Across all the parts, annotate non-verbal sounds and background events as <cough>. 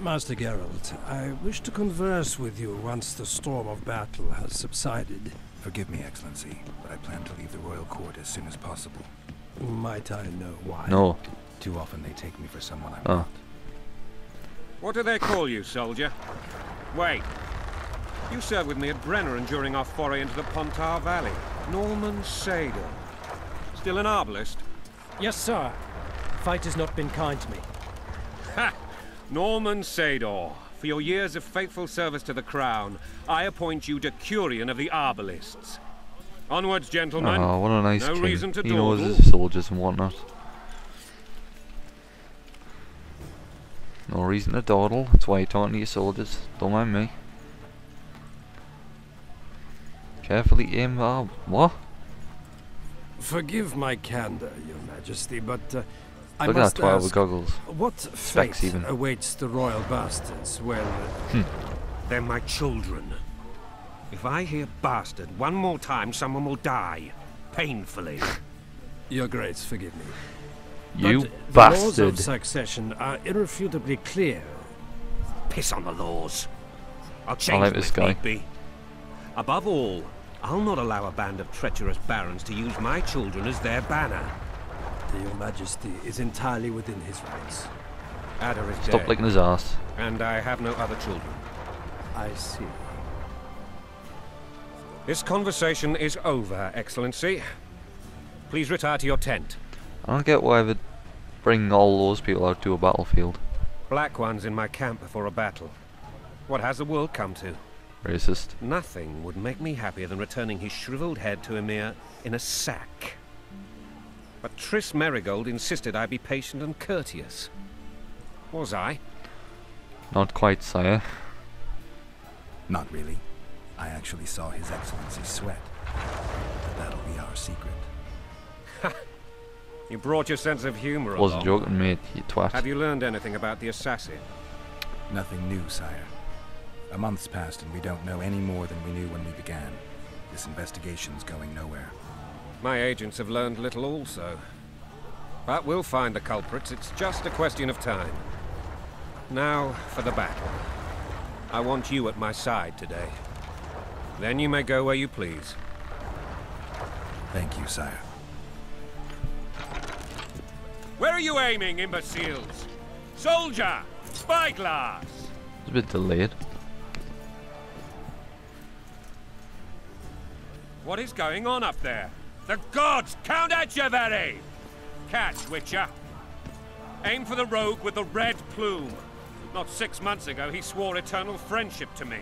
Master Geralt, I wish to converse with you once the storm of battle has subsided. Forgive me, Excellency, but I plan to leave the royal court as soon as possible. Might I know why? No. Too often they take me for someone I'm Oh. not. What do they call you, soldier? Wait. You served with me at Brenna and during our foray into the Pontar Valley. Norman Sador. Still an arbalist? Yes, sir. Fate has not been kind to me. Ha! Norman Sador. For your years of faithful service to the Crown, I appoint you Decurion of the Arbalists. Onwards, gentlemen. Oh, what a nice no king. reason to he knows dawdle. his soldiers and whatnot. No reason to dawdle. That's why you're talking to your soldiers. Don't mind me. Carefully aim. What? Forgive my candor, your majesty, but uh, I Look at that twirl with ask, goggles. what Specs fate even. awaits the royal bastards? Well, uh, They're my children. If I hear bastard one more time, someone will die. Painfully. <laughs> your grace, forgive me. You but The laws of succession are irrefutably clear. Piss on the laws. I'll change like them this guy. be. Above all, I'll not allow a band of treacherous barons to use my children as their banner. Your majesty is entirely within his rights. Adda is Stop dead, licking his ass. and I have no other children. I see. This conversation is over, Excellency. Please retire to your tent. I don't get why they bring all those people out to a battlefield. Black ones in my camp before a battle. What has the world come to? Racist. Nothing would make me happier than returning his shriveled head to Emhyr in a sack. But Triss Merigold insisted I be patient and courteous. Was I? Not quite, sire. Not really. I actually saw His Excellency sweat. But that'll be our secret. Ha! You brought your sense of humor Wasn't along. joking, mate. You twat. Have you learned anything about the assassin? Nothing new, sire. A month's passed and we don't know any more than we knew when we began. This investigation's going nowhere. My agents have learned little also. But we'll find the culprits. It's just a question of time. Now for the battle. I want you at my side today. Then you may go where you please. Thank you, sire. Where are you aiming, imbeciles? Soldier! Spyglass! It's a bit delayed. What is going on up there? The gods! Count Etcheverry! Catch, Witcher. Aim for the rogue with the red plume. Not six months ago, he swore eternal friendship to me.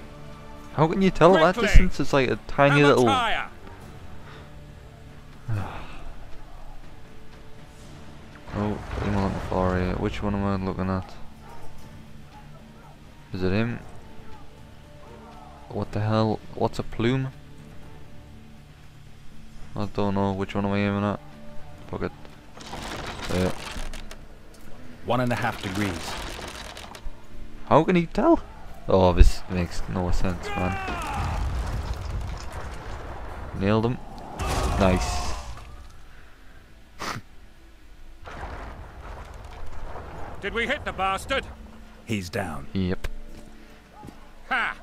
How can you tell at that Quickly! distance? It's like a tiny little. higher? Oh, I'm on the far here. Which one am I looking at? Is it him? What the hell? What's a plume? I don't know. Which one am I aiming at? Fuck it. There. One and a half degrees. How can he tell? Oh, this makes no sense, man. Nailed him. Nice. <laughs> Did we hit the bastard? He's down. Yep. Ha!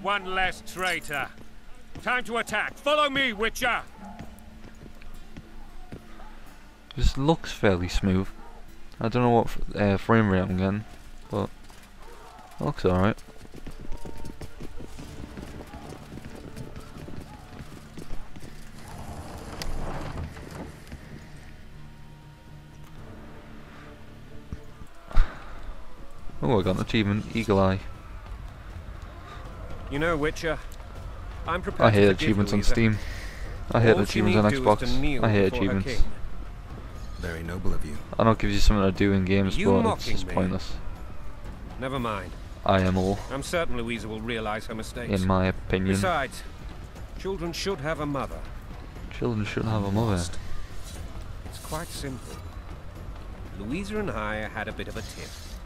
One less traitor. Time to attack. Follow me, Witcher! This looks fairly smooth. I don't know what uh, frame rate I'm getting, but it looks alright. <sighs> Oh, I got an achievement, Eagle Eye. You know, Witcher, I'm prepared I hate achievements on Steam. I hate achievements on need do is to Xbox. I hate achievements. Very noble of you. I know it gives you something to do in games, You but it's just pointless. Never mind. I am all, I'm certain Louisa will realize her mistakes. in my opinion. Besides, children should have a mother. Children shouldn't have a mother. It's quite simple. Louisa and I had a bit of a tiff.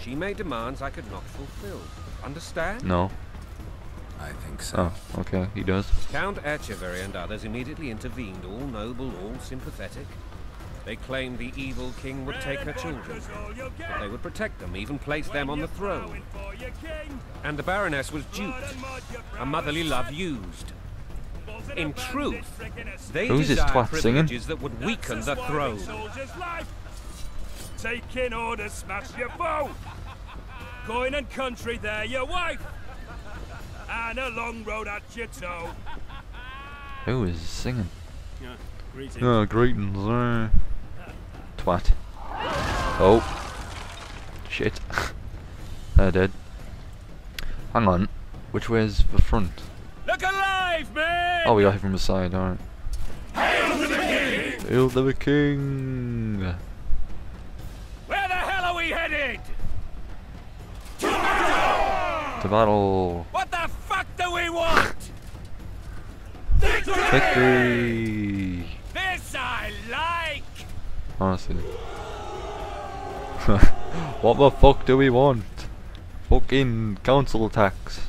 She made demands I could not fulfill. Understand? No. I think so. Oh, okay, he does. Count Etcheverry and others immediately intervened, all noble, all sympathetic. They claimed the evil king would take her children, but they would protect them, even place them on the throne. And the Baroness was duped, a motherly love used. In truth, they Who's this desired twat singing? that would weaken the throne. Taking orders, smash your foe. Going and country, there your wife. And a long road at your toe. Who is singing? Greetings. Oh, greetings. Uh. Oh. Shit. <laughs> They're dead. Hang on. Which way's the front? Look alive, man! Oh, we got hit from the side, alright. Hail to the king! Hail to the king! Where the hell are we headed? To battle! What the fuck do we want? Victory! Like! Honestly. <laughs> what the fuck do we want? Fucking council tax.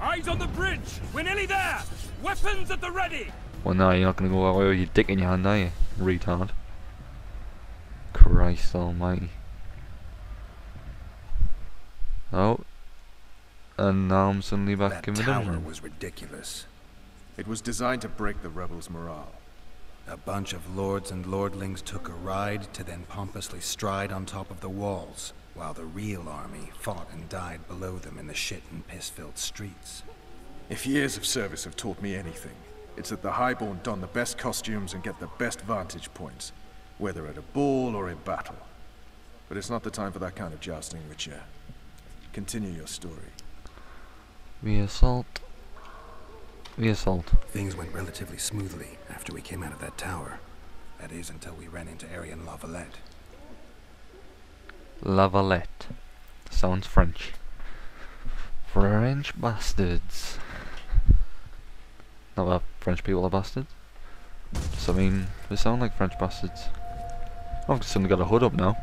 Eyes on the bridge! We're nearly there! Weapons at the ready! Well, no, you're not gonna go away with your dick in your hand, are you? Retard. Christ almighty. Oh. And now I'm suddenly back That in the tower dungeon. was ridiculous. It was designed to break the rebels' morale. A bunch of lords and lordlings took a ride to then pompously stride on top of the walls, while the real army fought and died below them in the shit and piss-filled streets. If years of service have taught me anything, it's that the Highborn don the best costumes and get the best vantage points, whether at a ball or in battle. But it's not the time for that kind of jousting, Witcher. Continue your story. We assault. We assault. Things went relatively smoothly after we came out of that tower. That is, until we ran into Arian Lavalette. Lavalette. Sounds French. French bastards. Not that French people are bastards. Just, I mean, they sound like French bastards. I've suddenly got a hood up now.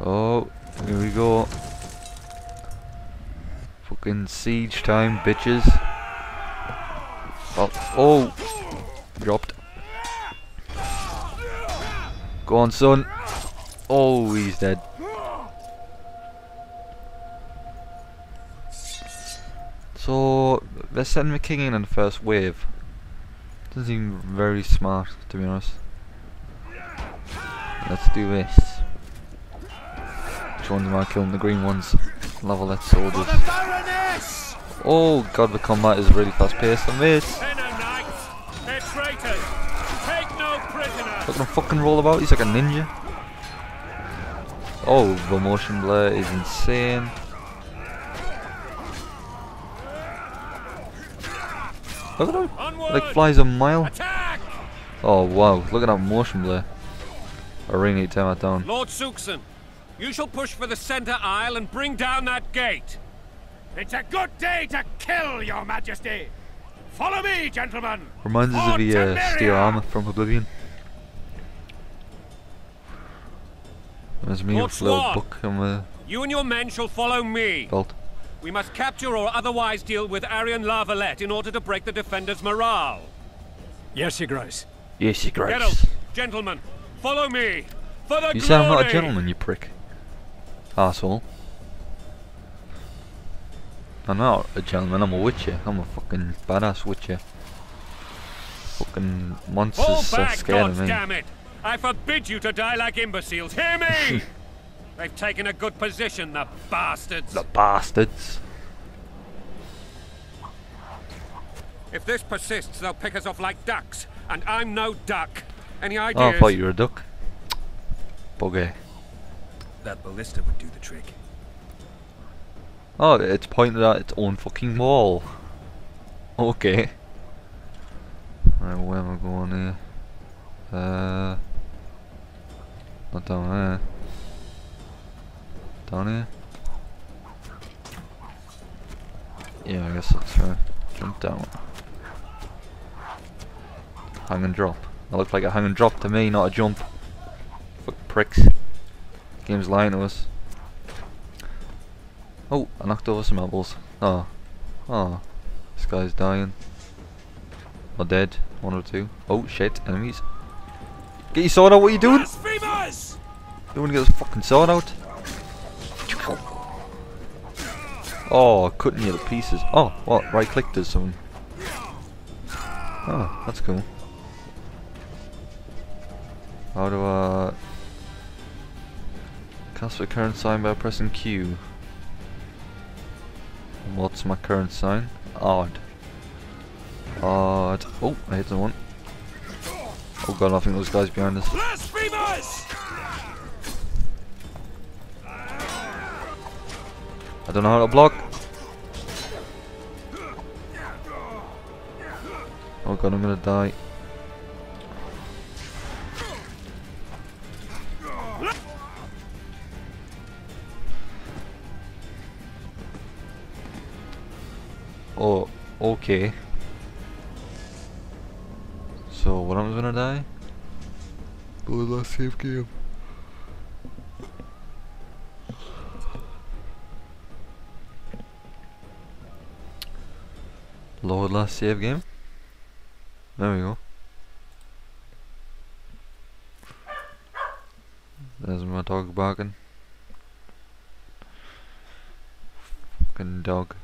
Oh, here we go. Fucking siege time, bitches. Oh, oh! Dropped. Go on, son. Oh, he's dead. So, they're sending the king in on the first wave. Doesn't seem very smart, to be honest. Let's do this. Which ones am I killing? The green ones. Lavalette soldiers. Oh god, the combat is really fast paced on this. Men are knights! They're traitors! Take no prisoners! Look at him fucking roll about, he's like a ninja. Oh, the motion blur is insane. Look at him, like flies a mile. Attack! Oh wow, look at that motion blur. I really need to turn that down. Lord Suxon, you shall push for the center aisle and bring down that gate. It's a good day to kill, your majesty! Follow me, gentlemen! Reminds us of the uh, steel armor from Oblivion. There's me Lord with a little book on the You and your men shall follow me. belt. We must capture or otherwise deal with Arian Lavalette in order to break the defenders' morale. Yes, Your Grace. Yes, you Geralt, grace. gentlemen, follow me. For the You say I'm not a gentleman, you prick. Asshole. I'm not a gentleman, I'm a witcher. I'm a fucking badass witcher. Fucking monsters Fall back, scared God of me. damn it! I forbid you to die like imbeciles. Hear me! <laughs> They've taken a good position, the bastards. The bastards. If this persists, they'll pick us off like ducks, and I'm no duck. Any Oh, ideas? I thought you were a duck. Bugger. That ballista would do the trick. Oh, it's pointed at its own fucking wall. Okay. Right, where am I going here? Uh, not down there. Down here? Yeah, I guess that's right. Jump down. Hang and drop. That looked like a hang and drop to me, not a jump. Fuck pricks. Game's lying to us. Oh, I knocked over some apples. Oh. Oh. This guy's dying. Or dead. One or two. Oh shit, enemies. Get your sword out, what are you doing? You wanna get this fucking sword out? Oh, cutting you to pieces. Oh, what? Right click does something. Oh, ah, that's cool. How do I cast the current sign by pressing Q? What's my current sign? Odd. Odd. Oh, I hit someone. Oh god, I think those guys behind us. Blasphemers! I don't know how to block. Oh god, I'm gonna die. Okay. So, what I'm gonna die? Oh, last save game. Load last save game. There we go. There's my dog barking. Fucking dog.